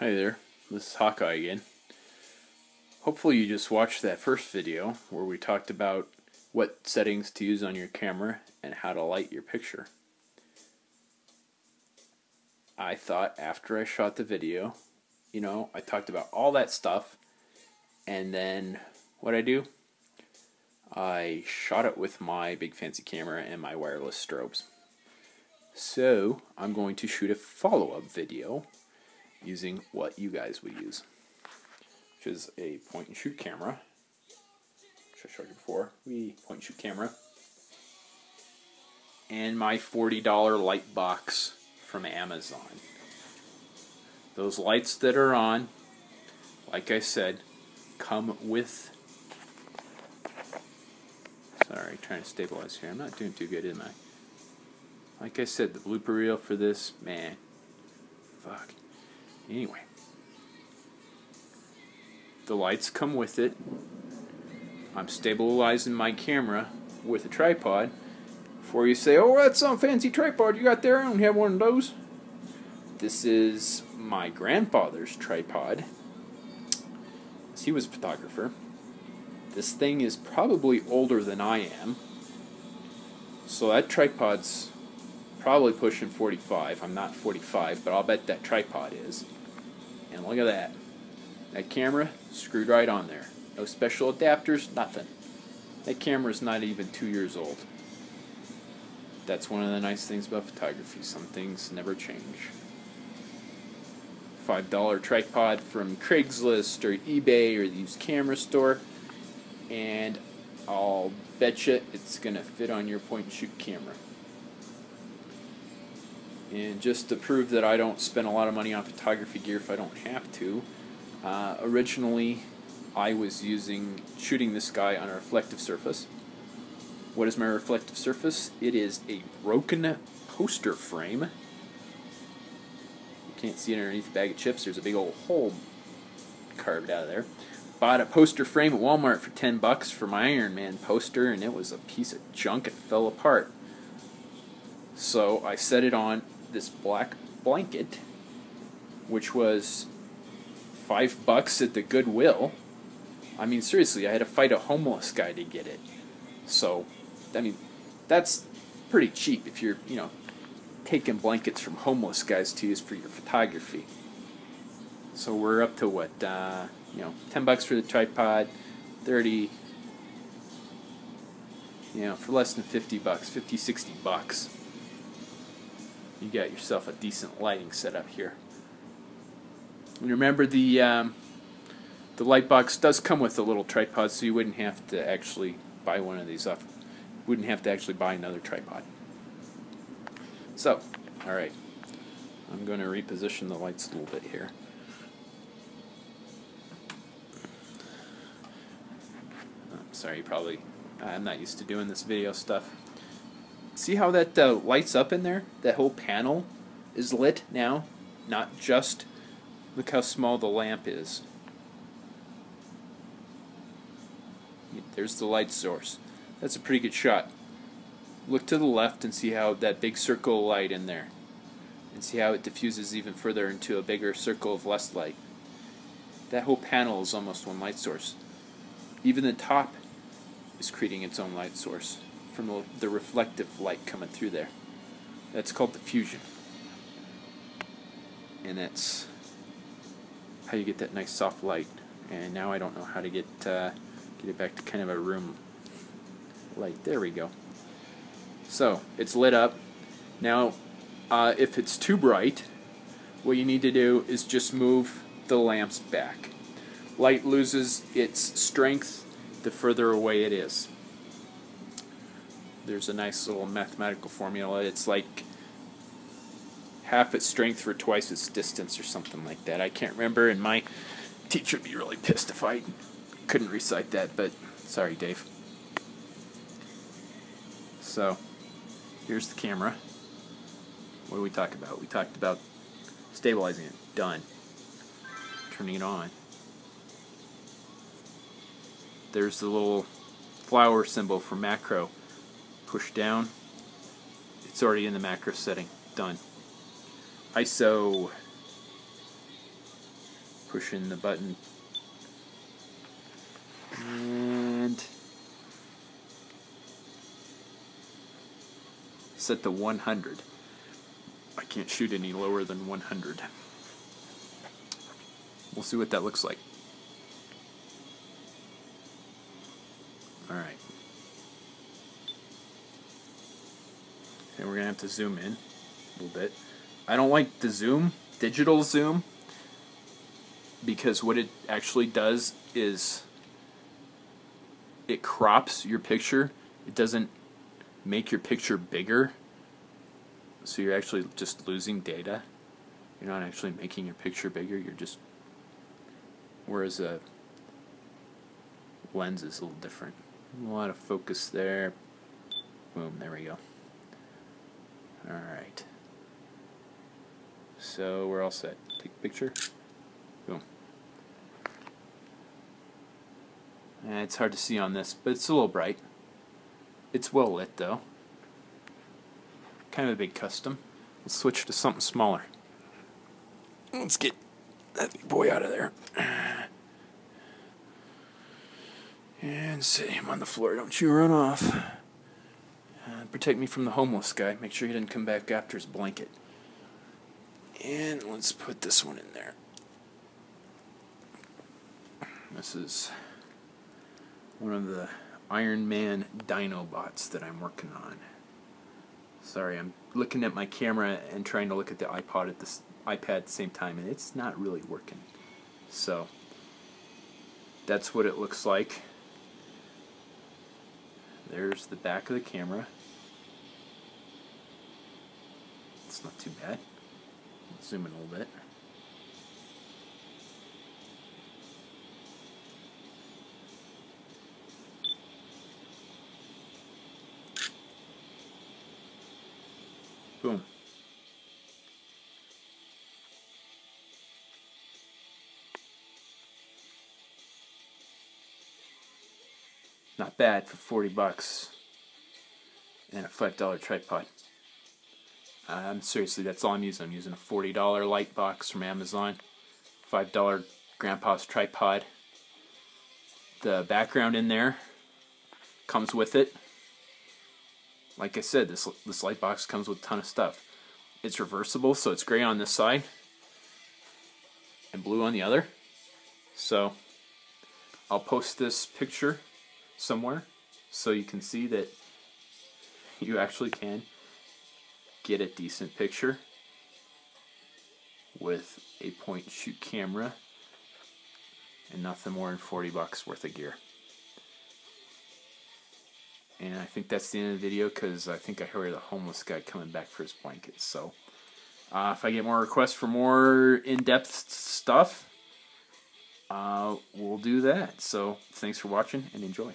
Hi there, this is Hawkeye again. Hopefully you just watched that first video where we talked about what settings to use on your camera and how to light your picture. I thought after I shot the video, you know, I talked about all that stuff and then what I do? I shot it with my big fancy camera and my wireless strobes. So I'm going to shoot a follow-up video using what you guys would use, which is a point and shoot camera, which I showed you before. We point and shoot camera, and my $40 light box from Amazon. Those lights that are on, like I said, come with. Sorry, trying to stabilize here. I'm not doing too good, am I? Like I said, the blooper reel for this, man. Fuck. Anyway. The lights come with it. I'm stabilizing my camera with a tripod. Before you say, oh, that's some fancy tripod you got there, I don't have one of those. This is my grandfather's tripod. He was a photographer. This thing is probably older than I am. So that tripod's probably pushing 45. I'm not 45, but I'll bet that tripod is. And look at that. That camera screwed right on there. No special adapters, nothing. That camera's not even two years old. That's one of the nice things about photography. Some things never change. $5 tripod from Craigslist or eBay or the used camera store. And I'll bet you it's going to fit on your point and shoot camera. And just to prove that I don't spend a lot of money on photography gear if I don't have to, uh, originally I was using shooting this guy on a reflective surface. What is my reflective surface? It is a broken poster frame. You can't see it underneath the bag of chips. There's a big old hole carved out of there. Bought a poster frame at Walmart for 10 bucks for my Iron Man poster, and it was a piece of junk. It fell apart. So I set it on this black blanket, which was five bucks at the Goodwill. I mean, seriously, I had to fight a homeless guy to get it. So, I mean, that's pretty cheap if you're, you know, taking blankets from homeless guys to use for your photography. So we're up to what, uh, you know, 10 bucks for the tripod, 30, you know, for less than 50 bucks, 50, 60 bucks you got yourself a decent lighting setup here. And remember the um, the light box does come with a little tripod, so you wouldn't have to actually buy one of these off. Wouldn't have to actually buy another tripod. So, all right, I'm going to reposition the lights a little bit here. I'm sorry, probably I'm not used to doing this video stuff. See how that uh, lights up in there? That whole panel is lit now, not just. Look how small the lamp is. There's the light source. That's a pretty good shot. Look to the left and see how that big circle of light in there. And see how it diffuses even further into a bigger circle of less light. That whole panel is almost one light source. Even the top is creating its own light source from the reflective light coming through there. That's called the diffusion. And that's how you get that nice soft light. And now I don't know how to get uh, get it back to kind of a room light. There we go. So it's lit up. Now, uh, if it's too bright, what you need to do is just move the lamps back. Light loses its strength the further away it is there's a nice little mathematical formula. It's like half its strength for twice its distance or something like that. I can't remember, and my teacher would be really pissed if I couldn't recite that, but sorry, Dave. So, here's the camera. What do we talk about? We talked about stabilizing it. Done. Turning it on. There's the little flower symbol for macro push down. It's already in the macro setting. Done. ISO push in the button. And set to 100. I can't shoot any lower than 100. We'll see what that looks like. We're going to have to zoom in a little bit. I don't like the zoom, digital zoom, because what it actually does is it crops your picture. It doesn't make your picture bigger. So you're actually just losing data. You're not actually making your picture bigger. You're just whereas a lens is a little different. A lot of focus there. Boom, there we go. Alright. So we're all set. Take a picture. Boom. Eh, it's hard to see on this, but it's a little bright. It's well lit though. Kind of a big custom. Let's switch to something smaller. Let's get that big boy out of there. And set him on the floor. Don't you run off. Uh, protect me from the homeless guy. Make sure he doesn't come back after his blanket. And let's put this one in there. This is one of the Iron Man Dinobots that I'm working on. Sorry, I'm looking at my camera and trying to look at the iPod at this iPad at the same time, and it's not really working. So that's what it looks like. There's the back of the camera. It's not too bad. Zoom in a little bit. Boom. Not bad for 40 bucks and a $5 tripod. Um, seriously, that's all I'm using. I'm using a $40 light box from Amazon, $5 Grandpa's tripod. The background in there comes with it. Like I said, this this light box comes with a ton of stuff. It's reversible, so it's gray on this side and blue on the other. So I'll post this picture somewhere so you can see that you actually can get a decent picture with a point shoot camera and nothing more than 40 bucks worth of gear. And I think that's the end of the video because I think I heard a homeless guy coming back for his blankets. So uh, if I get more requests for more in-depth stuff, uh, we'll do that. So thanks for watching and enjoy.